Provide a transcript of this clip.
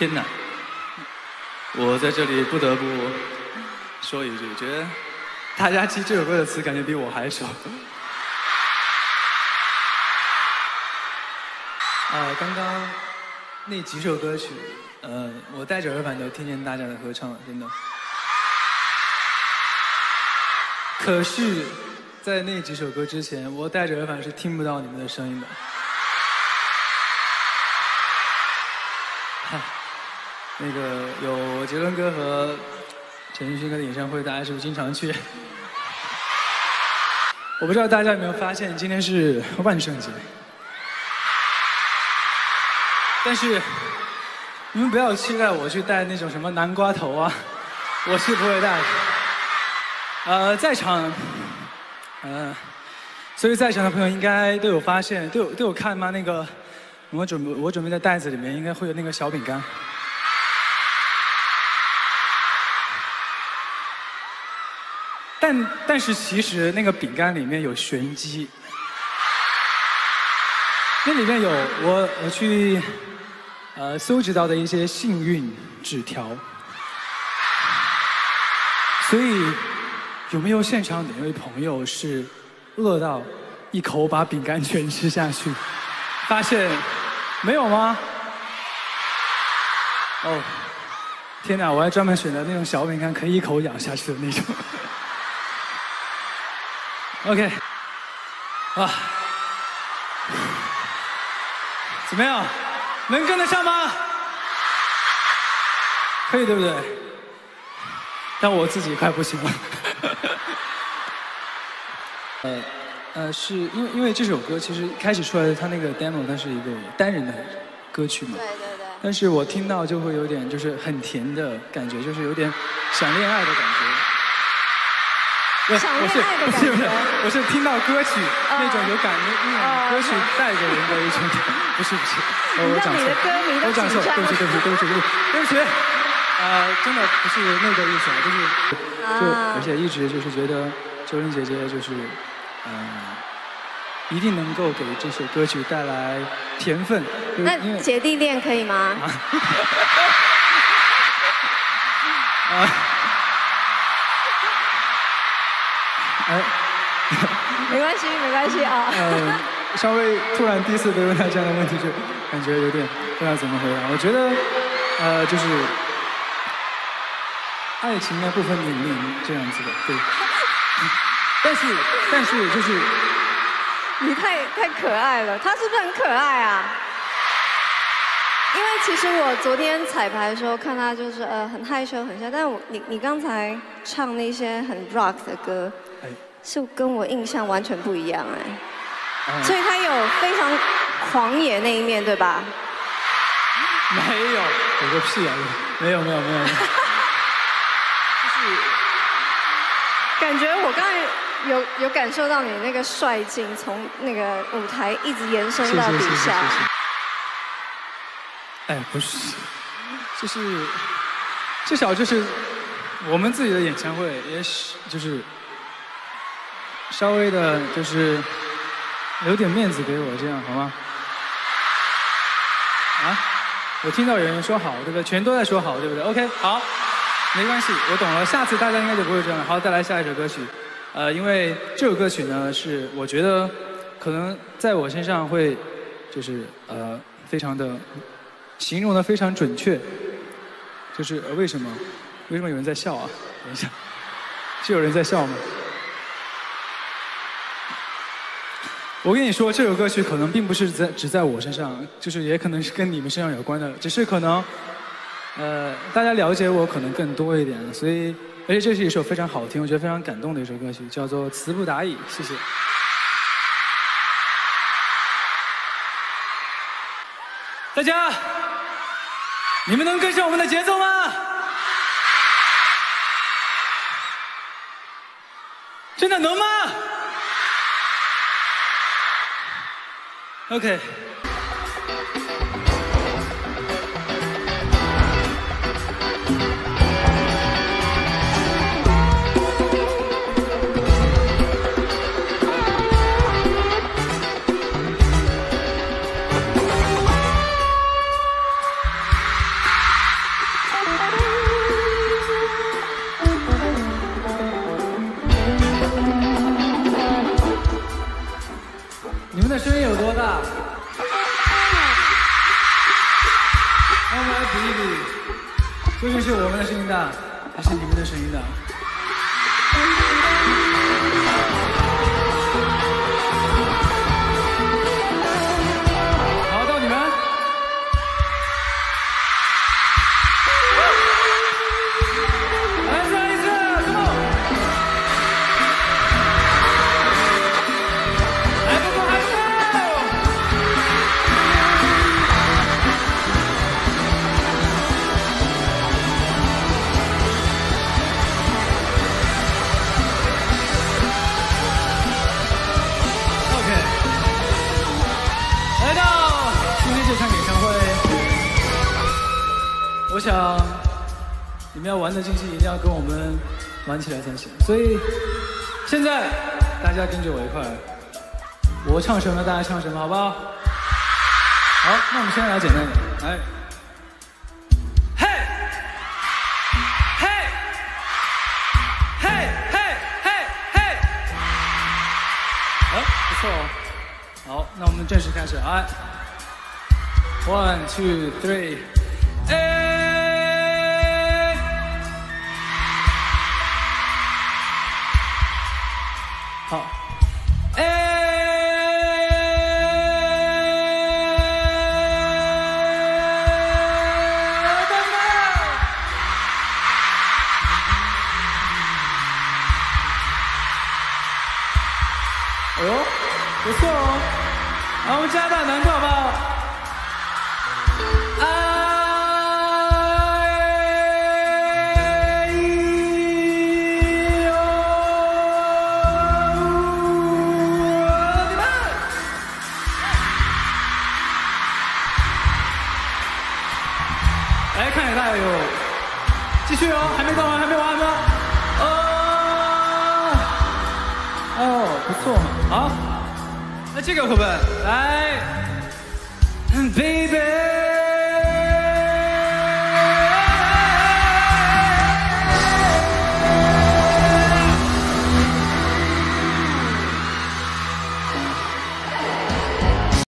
天哪！我在这里不得不说一句，觉得大家记这首歌的词，感觉比我还熟。啊，刚刚那几首歌曲，呃，我戴着耳返都听见大家的合唱了，真的。可是，在那几首歌之前，我戴着耳返是听不到你们的声音的。哈那个有杰伦哥和陈奕迅哥的演唱会，大家是不是经常去？我不知道大家有没有发现，今天是万圣节。但是你们不要期待我去戴那种什么南瓜头啊，我是不会戴的。呃，在场，呃，所以在场的朋友应该都有发现，都有都有看吗？那个我准备我准备的袋子里面应该会有那个小饼干。但但是其实那个饼干里面有玄机，那里面有我我去呃搜集到的一些幸运纸条，所以有没有现场哪位朋友是饿到一口把饼干全吃下去？发现没有吗？哦，天哪！我还专门选择那种小饼干，可以一口咬下去的那种。OK，啊，怎么样？能跟得上吗？可以对不对？但我自己快不行了。呃呃，是因为因为这首歌其实开始出来的，它那个 demo 它是一个单人的歌曲嘛。对对对。但是我听到就会有点就是很甜的感觉，就是有点想恋爱的感觉。想恋爱的感觉，我是听到歌曲那种有感那那种歌曲带给人的一种，不是不是，我讲错，我讲错，对不起对不起对不起对不起，啊，真的不是那个意思，就是就而且一直就是觉得周玲姐姐就是嗯，一定能够给这首歌曲带来甜分。那姐弟恋可以吗？啊。哎，没关系，没关系啊。嗯，稍微突然第一次被问到这样的问题，就感觉有点不知道怎么回答。我觉得，呃，就是爱情呢不分年龄这样子的，对。但是，但是就是，你太太可爱了，他是不是很可爱啊？因为其实我昨天彩排的时候看他就是呃很害羞很像，但是我你你刚才唱那些很 rock 的歌。是跟我印象完全不一样哎，所以他有非常狂野那一面，对吧？没有，有个屁啊！没有没有没有，就是感觉我刚才有有感受到你那个帅劲，从那个舞台一直延伸到底下。哎，不是，就是至少就是我们自己的演唱会也许就是。稍微的，就是留点面子给我，这样好吗？啊，我听到有人说好，对不对？全都在说好，对不对？OK，好，没关系，我懂了。下次大家应该就不会这样。好，再来下一首歌曲。呃，因为这首歌曲呢，是我觉得可能在我身上会，就是呃，非常的形容的非常准确。就是为什么？为什么有人在笑啊？等一下，是有人在笑吗？我跟你说，这首歌曲可能并不是在只在我身上，就是也可能是跟你们身上有关的，只是可能，呃，大家了解我可能更多一点，所以，而且这是一首非常好听，我觉得非常感动的一首歌曲，叫做《词不达意》，谢谢。大家，你们能跟上我们的节奏吗？真的能吗 Okay. 究竟是我们的声音大，还是你们的声音大？我想你们要玩的尽兴，一定要跟我们玩起来才行。所以现在大家跟着我一块，我唱什么大家唱什么，好不好？好，那我们先来简单一点，来，嘿，嘿，嘿，嘿，嘿，嘿。哎，不错哦。好，那我们正式开始。来，one two three，哎，错哦！我们加大难度好不好？哎呦，你们！来，看起来大家有，继续哦，还没到完，还没完吗？哦。哦，不错嘛，好，这个会不会？来。